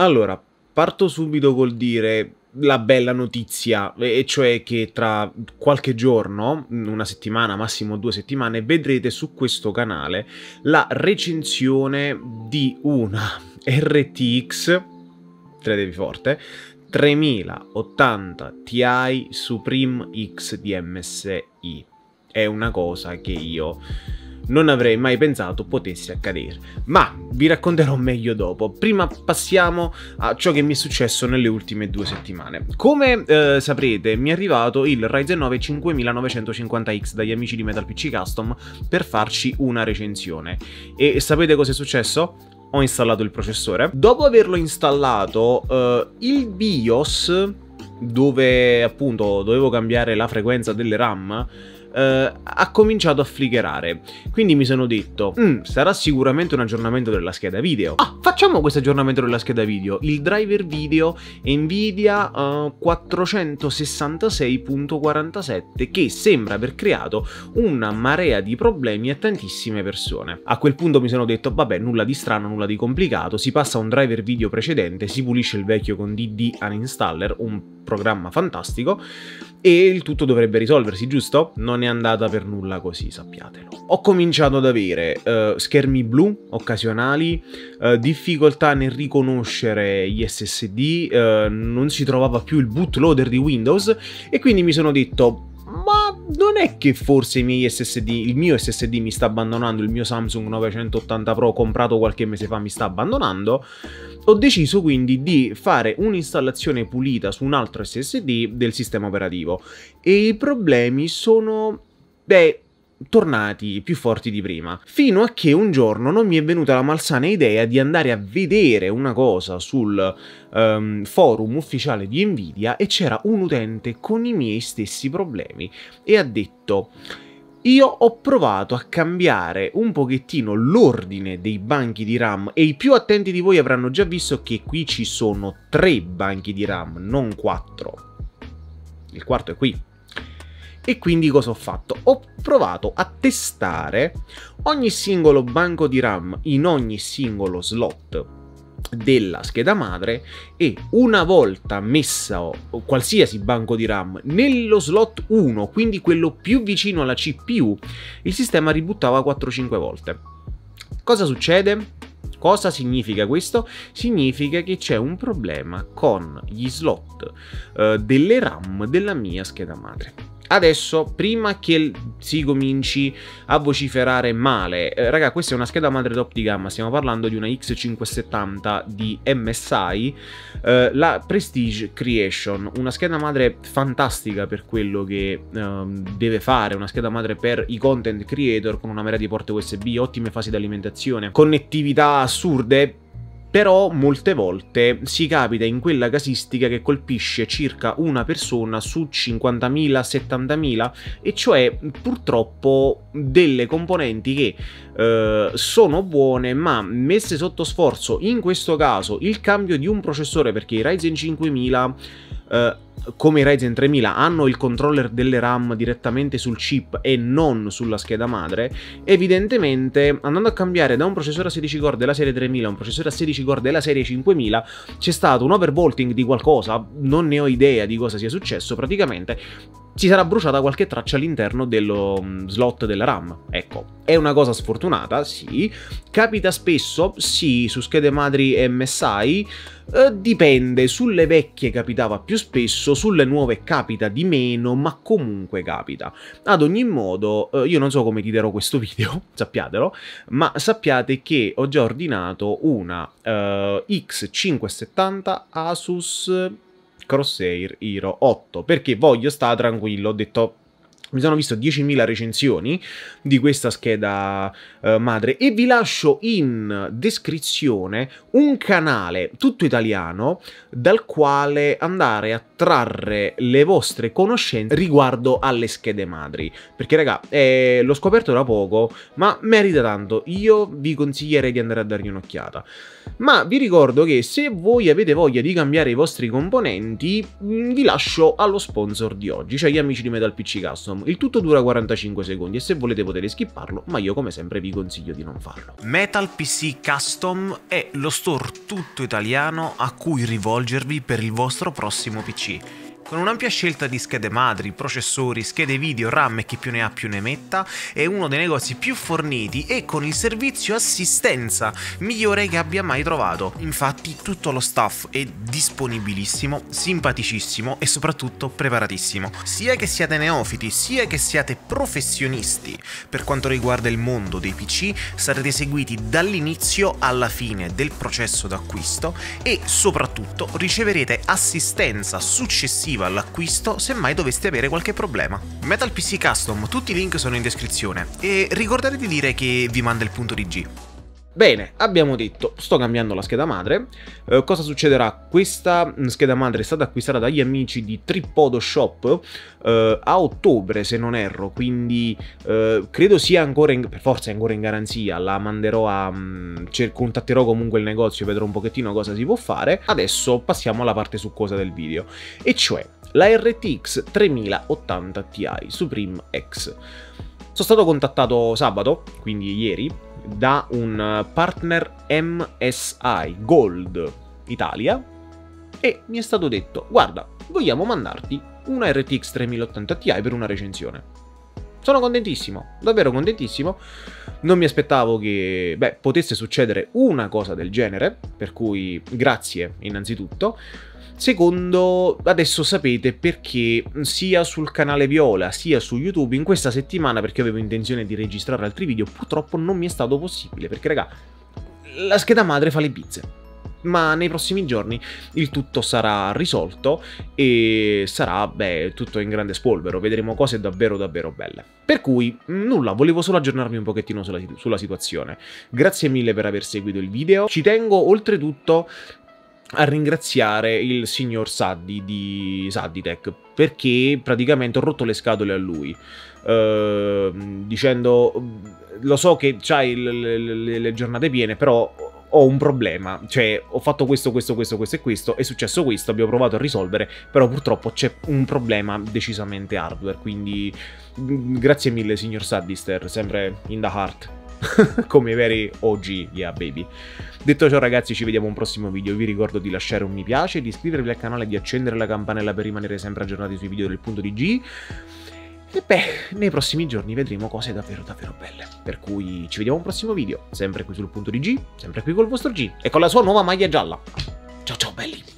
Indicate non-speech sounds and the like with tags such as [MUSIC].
Allora, parto subito col dire la bella notizia, e cioè che tra qualche giorno, una settimana, massimo due settimane, vedrete su questo canale la recensione di una [LAUGHS] RTX, credevi forte, 3080 Ti Supreme X di MSI. È una cosa che io non avrei mai pensato potesse accadere. Ma vi racconterò meglio dopo. Prima passiamo a ciò che mi è successo nelle ultime due settimane. Come eh, saprete, mi è arrivato il Ryzen 9 5950X dagli amici di Metal PC Custom per farci una recensione. E sapete cosa è successo? Ho installato il processore. Dopo averlo installato, eh, il BIOS, dove appunto dovevo cambiare la frequenza delle RAM, eh, ha cominciato a flickerare. Quindi mi sono detto, mm, sarà sicuramente un aggiornamento della scheda video. Ah, facciamo questo aggiornamento della scheda video. Il driver video Nvidia uh, 466.47 che sembra aver creato una marea di problemi a tantissime persone. A quel punto mi sono detto, vabbè, nulla di strano, nulla di complicato, si passa a un driver video precedente, si pulisce il vecchio con DD Uninstaller, un programma fantastico, e il tutto dovrebbe risolversi, giusto? Non è andata per nulla così, sappiatelo. Ho cominciato ad avere uh, schermi blu occasionali, uh, difficoltà nel riconoscere gli SSD, uh, non si trovava più il bootloader di Windows e quindi mi sono detto ma non è che forse i miei SSD, il mio SSD mi sta abbandonando, il mio Samsung 980 Pro comprato qualche mese fa mi sta abbandonando? Ho deciso quindi di fare un'installazione pulita su un altro SSD del sistema operativo e i problemi sono, beh, tornati più forti di prima. Fino a che un giorno non mi è venuta la malsana idea di andare a vedere una cosa sul um, forum ufficiale di Nvidia e c'era un utente con i miei stessi problemi e ha detto io ho provato a cambiare un pochettino l'ordine dei banchi di RAM e i più attenti di voi avranno già visto che qui ci sono tre banchi di RAM, non quattro. Il quarto è qui. E quindi cosa ho fatto? Ho provato a testare ogni singolo banco di RAM in ogni singolo slot della scheda madre e una volta messa qualsiasi banco di RAM nello slot 1, quindi quello più vicino alla CPU, il sistema ributtava 4-5 volte. Cosa succede? Cosa significa questo? Significa che c'è un problema con gli slot eh, delle RAM della mia scheda madre. Adesso, prima che si cominci a vociferare male, eh, raga, questa è una scheda madre top di gamma, stiamo parlando di una X570 di MSI, eh, la Prestige Creation, una scheda madre fantastica per quello che eh, deve fare, una scheda madre per i content creator con una marea di porte USB, ottime fasi di alimentazione, connettività assurde, però molte volte si capita in quella casistica che colpisce circa una persona su 50.000, 70.000 e cioè purtroppo delle componenti che eh, sono buone ma messe sotto sforzo, in questo caso il cambio di un processore perché i Ryzen 5000 eh, come i Ryzen 3000 hanno il controller delle RAM direttamente sul chip e non sulla scheda madre, evidentemente andando a cambiare da un processore a 16 core della serie 3000 a un processore a 16 core della serie 5000 c'è stato un overvolting di qualcosa, non ne ho idea di cosa sia successo, praticamente ci sarà bruciata qualche traccia all'interno dello mm, slot della RAM. Ecco, è una cosa sfortunata, sì. Capita spesso, sì, su schede madri MSI, eh, dipende, sulle vecchie capitava più spesso, sulle nuove capita di meno, ma comunque capita. Ad ogni modo, eh, io non so come titerò questo [LAUGHS] video, sappiatelo, ma sappiate che ho già ordinato una eh, X570 Asus Crosshair Hero 8 perché voglio stare tranquillo, ho detto mi sono visto 10.000 recensioni di questa scheda eh, madre e vi lascio in descrizione un canale tutto italiano dal quale andare a trarre le vostre conoscenze riguardo alle schede madri. Perché raga, eh, l'ho scoperto da poco, ma merita tanto. Io vi consiglierei di andare a dargli un'occhiata. Ma vi ricordo che se voi avete voglia di cambiare i vostri componenti, vi lascio allo sponsor di oggi, cioè gli amici di Metal PC Custom random. Il tutto dura 45 secondi e se volete potete skipparlo, ma io come sempre vi consiglio di non farlo. Metal PC Custom è lo store tutto italiano a cui rivolgervi per il vostro prossimo PC con un'ampia scelta di schede madri, processori, schede video, RAM e chi più ne ha più ne metta, è uno dei negozi più forniti e con il servizio assistenza migliore che abbia mai trovato. Infatti tutto lo staff è disponibilissimo, simpaticissimo e soprattutto preparatissimo. Sia che siate neofiti, sia che siate professionisti, per quanto riguarda il mondo dei PC, sarete seguiti dall'inizio alla fine del processo d'acquisto e soprattutto riceverete assistenza successiva alternativa all'acquisto se mai doveste avere qualche problema. Metal PC Custom, tutti i link sono in descrizione e ricordate di dire che vi manda il punto di G. Bene, abbiamo detto, sto cambiando la scheda madre. Eh, cosa succederà? Questa scheda madre è stata acquistata dagli amici di Tripodo Shop eh, a ottobre, se non erro, quindi eh, credo sia ancora, in, per forza è ancora in garanzia, la manderò a... Mh, mm, contatterò comunque il negozio e vedrò un pochettino cosa si può fare. Adesso passiamo alla parte succosa del video, e cioè la RTX 3080 Ti Supreme X. Sono stato contattato sabato, quindi ieri, da un partner MSI Gold Italia e mi è stato detto guarda vogliamo mandarti una RTX 3080 Ti per una recensione sono contentissimo, davvero contentissimo. Non mi aspettavo che beh, potesse succedere una cosa del genere, per cui grazie innanzitutto. Secondo, adesso sapete perché sia sul canale Viola sia su YouTube in questa settimana, perché avevo intenzione di registrare altri video, purtroppo non mi è stato possibile, perché raga, la scheda madre fa le pizze. Ma nei prossimi giorni il tutto sarà risolto e sarà, beh, tutto in grande spolvero, vedremo cose davvero davvero belle. Per cui, nulla, volevo solo aggiornarmi un pochettino sulla, sulla situazione. Grazie mille per aver seguito il video, ci tengo oltretutto a ringraziare il signor Saddi di Sadditech perché praticamente ho rotto le scatole a lui uh, dicendo lo so che c'hai le, le, le giornate piene però ho un problema, cioè ho fatto questo, questo, questo, questo e questo, è successo questo, abbiamo provato a risolvere, però purtroppo c'è un problema decisamente hardware, quindi grazie mille signor Saddister, sempre in the heart. [LAUGHS] come veri OG, yeah baby. Detto ciò ragazzi ci vediamo a un prossimo video, vi ricordo di lasciare un mi piace, di iscrivervi al canale di accendere la campanella per rimanere sempre aggiornati sui video del punto di G. E beh, nei prossimi giorni vedremo cose davvero davvero belle. Per cui ci vediamo a un prossimo video, sempre qui sul punto di G, sempre qui col vostro G, e con la sua nuova maglia gialla. Ciao ciao belli!